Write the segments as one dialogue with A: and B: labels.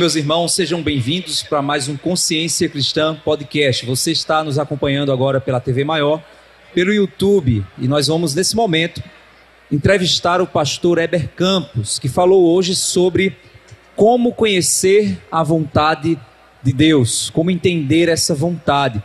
A: Meus irmãos, sejam bem-vindos para mais um Consciência Cristã Podcast. Você está nos acompanhando agora pela TV Maior, pelo YouTube, e nós vamos, nesse momento, entrevistar o pastor Eber Campos, que falou hoje sobre como conhecer a vontade de Deus, como entender essa vontade.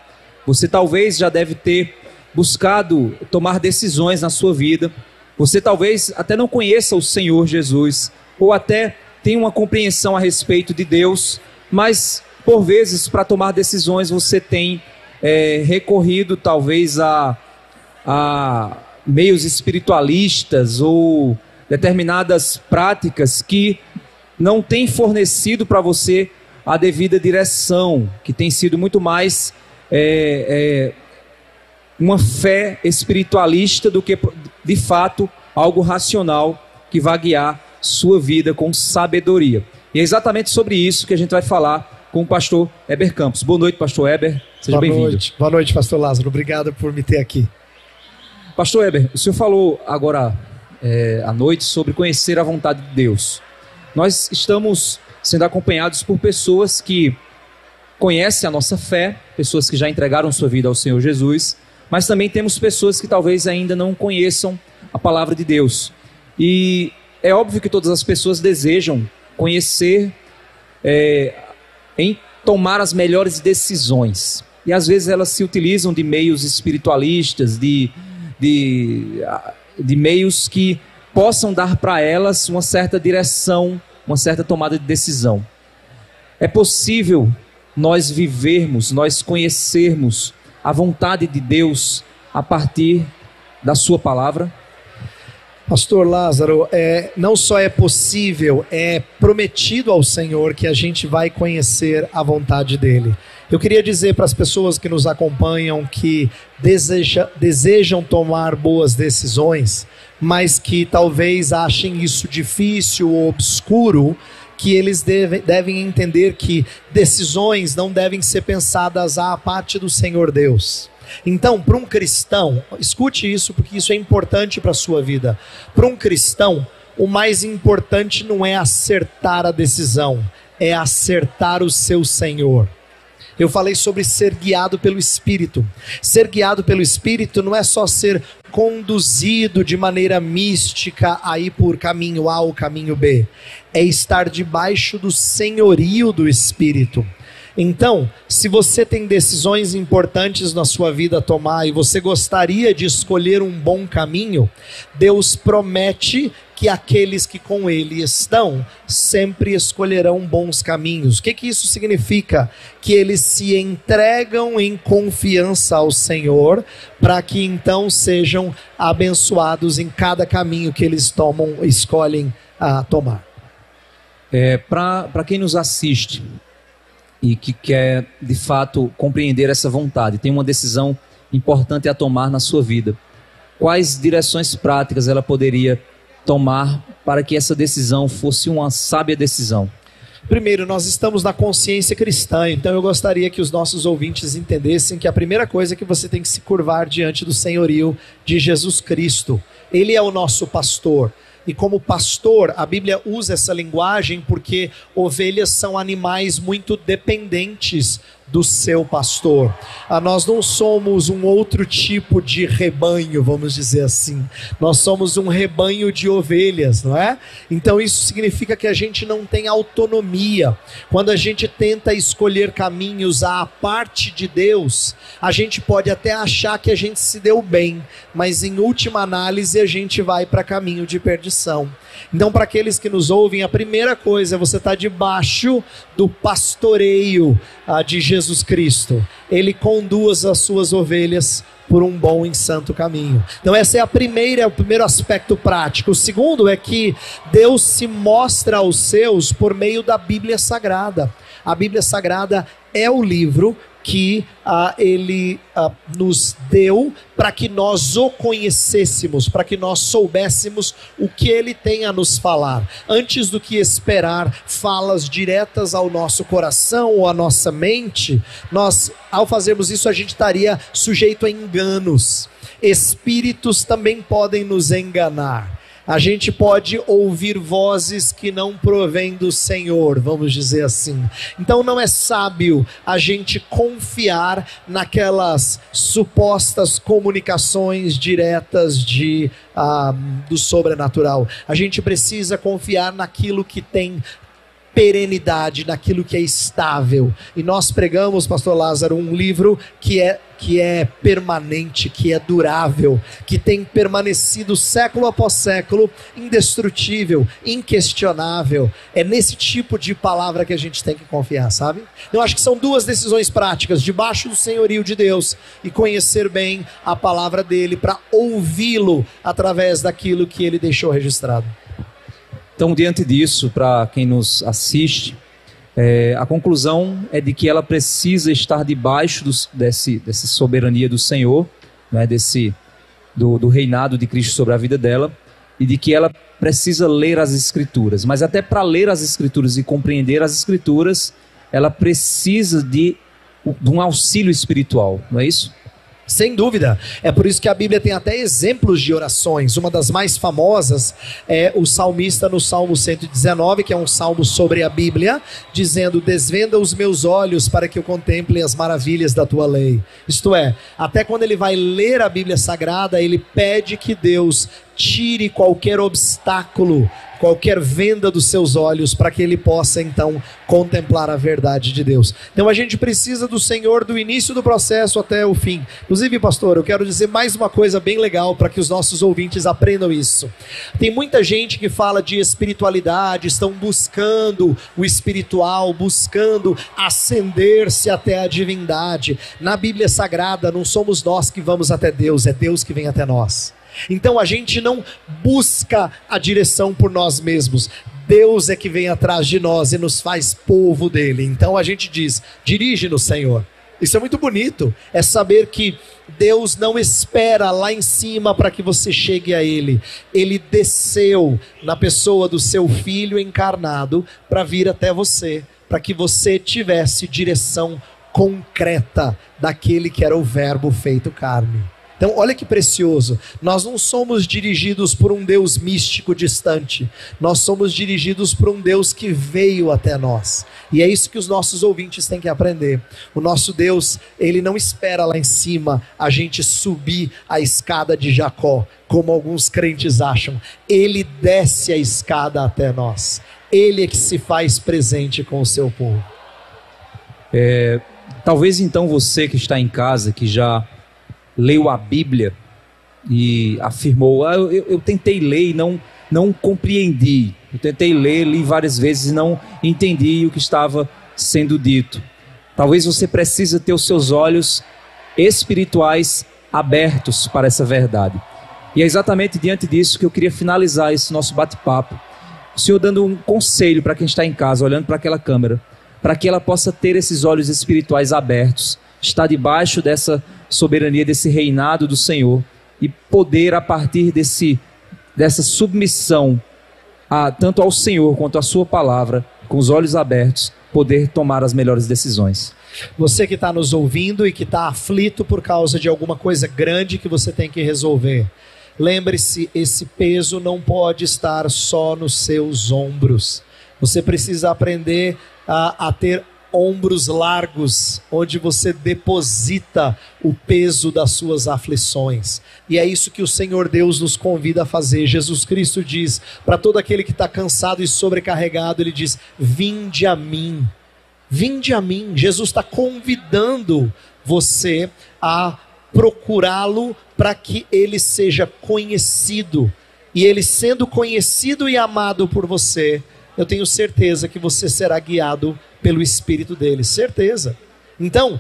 A: Você talvez já deve ter buscado tomar decisões na sua vida. Você talvez até não conheça o Senhor Jesus, ou até tem uma compreensão a respeito de Deus, mas por vezes para tomar decisões você tem é, recorrido talvez a, a meios espiritualistas ou determinadas práticas que não têm fornecido para você a devida direção, que tem sido muito mais é, é, uma fé espiritualista do que de fato algo racional que vai guiar sua vida com sabedoria. E é exatamente sobre isso que a gente vai falar com o pastor Eber Campos. Boa noite, pastor Eber. Seja bem-vindo.
B: Boa noite. Boa noite, pastor Lázaro. Obrigado por me ter aqui.
A: Pastor Eber, o senhor falou agora é, à noite sobre conhecer a vontade de Deus. Nós estamos sendo acompanhados por pessoas que conhecem a nossa fé, pessoas que já entregaram sua vida ao Senhor Jesus, mas também temos pessoas que talvez ainda não conheçam a palavra de Deus. E é óbvio que todas as pessoas desejam conhecer, é, em tomar as melhores decisões. E às vezes elas se utilizam de meios espiritualistas, de, de, de meios que possam dar para elas uma certa direção, uma certa tomada de decisão. É possível nós vivermos, nós conhecermos a vontade de Deus a partir da Sua palavra?
B: Pastor Lázaro, é, não só é possível, é prometido ao Senhor que a gente vai conhecer a vontade dele. Eu queria dizer para as pessoas que nos acompanham que deseja, desejam tomar boas decisões, mas que talvez achem isso difícil ou obscuro, que eles deve, devem entender que decisões não devem ser pensadas à parte do Senhor Deus. Então, para um cristão, escute isso porque isso é importante para a sua vida. Para um cristão, o mais importante não é acertar a decisão, é acertar o seu Senhor. Eu falei sobre ser guiado pelo Espírito. Ser guiado pelo Espírito não é só ser conduzido de maneira mística aí por caminho A ou caminho B. É estar debaixo do senhorio do Espírito. Então, se você tem decisões importantes na sua vida a tomar e você gostaria de escolher um bom caminho, Deus promete que aqueles que com Ele estão sempre escolherão bons caminhos. O que, que isso significa? Que eles se entregam em confiança ao Senhor, para que então sejam abençoados em cada caminho que eles tomam, escolhem a tomar.
A: É, para quem nos assiste, e que quer de fato compreender essa vontade, tem uma decisão importante a tomar na sua vida. Quais direções práticas ela poderia tomar para que essa decisão fosse uma sábia decisão?
B: Primeiro, nós estamos na consciência cristã, então eu gostaria que os nossos ouvintes entendessem que a primeira coisa é que você tem que se curvar diante do senhorio de Jesus Cristo. Ele é o nosso pastor. E como pastor, a Bíblia usa essa linguagem porque ovelhas são animais muito dependentes do seu pastor. Ah, nós não somos um outro tipo de rebanho, vamos dizer assim. Nós somos um rebanho de ovelhas, não é? Então isso significa que a gente não tem autonomia. Quando a gente tenta escolher caminhos à parte de Deus, a gente pode até achar que a gente se deu bem, mas em última análise a gente vai para caminho de perdição. Então, para aqueles que nos ouvem, a primeira coisa é você estar tá debaixo do pastoreio ah, de Jesus Cristo. Ele conduz as suas ovelhas por um bom e santo caminho. Então essa é a primeira, é o primeiro aspecto prático. O segundo é que Deus se mostra aos seus por meio da Bíblia Sagrada. A Bíblia Sagrada é o livro que ah, ele ah, nos deu para que nós o conhecêssemos, para que nós soubéssemos o que ele tem a nos falar, antes do que esperar falas diretas ao nosso coração ou à nossa mente, nós, ao fazermos isso, a gente estaria sujeito a enganos. Espíritos também podem nos enganar. A gente pode ouvir vozes que não provêm do Senhor, vamos dizer assim. Então não é sábio a gente confiar naquelas supostas comunicações diretas de ah, do sobrenatural. A gente precisa confiar naquilo que tem perenidade, naquilo que é estável. E nós pregamos, pastor Lázaro, um livro que é que é permanente, que é durável, que tem permanecido século após século, indestrutível, inquestionável. É nesse tipo de palavra que a gente tem que confiar, sabe? Eu acho que são duas decisões práticas, debaixo do senhorio de Deus e conhecer bem a palavra dele para ouvi-lo através daquilo que ele deixou registrado.
A: Então, diante disso, para quem nos assiste, é, a conclusão é de que ela precisa estar debaixo do, desse, dessa soberania do Senhor, né, desse do, do reinado de Cristo sobre a vida dela, e de que ela precisa ler as Escrituras. Mas até para ler as Escrituras e compreender as Escrituras, ela precisa de, de um auxílio espiritual, não é isso?
B: Sem dúvida. É por isso que a Bíblia tem até exemplos de orações. Uma das mais famosas é o salmista no Salmo 119, que é um salmo sobre a Bíblia, dizendo: Desvenda os meus olhos para que eu contemple as maravilhas da tua lei. Isto é, até quando ele vai ler a Bíblia Sagrada, ele pede que Deus tire qualquer obstáculo qualquer venda dos seus olhos, para que ele possa então contemplar a verdade de Deus. Então a gente precisa do Senhor do início do processo até o fim. Inclusive, pastor, eu quero dizer mais uma coisa bem legal para que os nossos ouvintes aprendam isso. Tem muita gente que fala de espiritualidade, estão buscando o espiritual, buscando ascender-se até a divindade. Na Bíblia Sagrada, não somos nós que vamos até Deus, é Deus que vem até nós. Então a gente não busca a direção por nós mesmos. Deus é que vem atrás de nós e nos faz povo dele. Então a gente diz: dirige-nos, Senhor. Isso é muito bonito. É saber que Deus não espera lá em cima para que você chegue a Ele. Ele desceu na pessoa do seu filho encarnado para vir até você, para que você tivesse direção concreta daquele que era o Verbo feito carne. Então, olha que precioso. Nós não somos dirigidos por um Deus místico distante. Nós somos dirigidos por um Deus que veio até nós. E é isso que os nossos ouvintes têm que aprender. O nosso Deus, ele não espera lá em cima a gente subir a escada de Jacó, como alguns crentes acham. Ele desce a escada até nós. Ele é que se faz presente com o seu povo.
A: É, talvez então você que está em casa, que já leu a Bíblia e afirmou: ah, eu, eu, tentei ler e não, não compreendi. Eu tentei ler, li várias vezes e não entendi o que estava sendo dito. Talvez você precise ter os seus olhos espirituais abertos para essa verdade. E é exatamente diante disso que eu queria finalizar esse nosso bate-papo. O Senhor dando um conselho para quem está em casa, olhando para aquela câmera, para que ela possa ter esses olhos espirituais abertos, estar debaixo dessa soberania desse reinado do Senhor e poder a partir desse dessa submissão a, tanto ao Senhor quanto à sua palavra, com os olhos abertos, poder tomar as melhores decisões.
B: Você que está nos ouvindo e que está aflito por causa de alguma coisa grande que você tem que resolver, lembre-se: esse peso não pode estar só nos seus ombros. Você precisa aprender a, a ter ombros largos, onde você deposita o peso das suas aflições. E é isso que o Senhor Deus nos convida a fazer. Jesus Cristo diz para todo aquele que está cansado e sobrecarregado: Ele diz, Vinde a mim. Vinde a mim. Jesus está convidando você a procurá-lo para que ele seja conhecido. E ele sendo conhecido e amado por você, eu tenho certeza que você será guiado pelo Espírito dele, certeza. Então,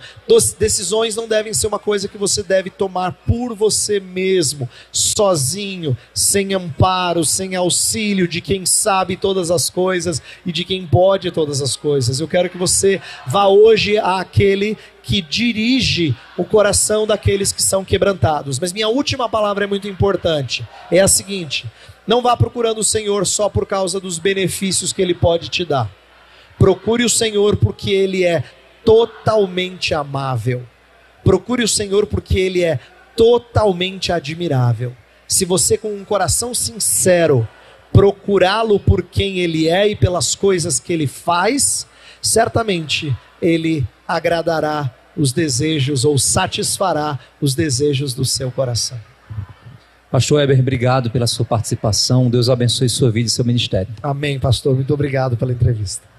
B: decisões não devem ser uma coisa que você deve tomar por você mesmo, sozinho, sem amparo, sem auxílio de quem sabe todas as coisas e de quem pode todas as coisas. Eu quero que você vá hoje àquele que dirige o coração daqueles que são quebrantados. Mas minha última palavra é muito importante. É a seguinte: não vá procurando o Senhor só por causa dos benefícios que ele pode te dar. Procure o Senhor porque ele é totalmente amável. Procure o Senhor porque ele é totalmente admirável. se você com um coração sincero procurá-lo por quem ele é e pelas coisas que ele faz, certamente ele agradará os desejos ou satisfará os desejos do seu coração.
A: Pastor Weber, obrigado pela sua participação. Deus abençoe sua vida e seu ministério.
B: Amém, pastor. Muito obrigado pela entrevista.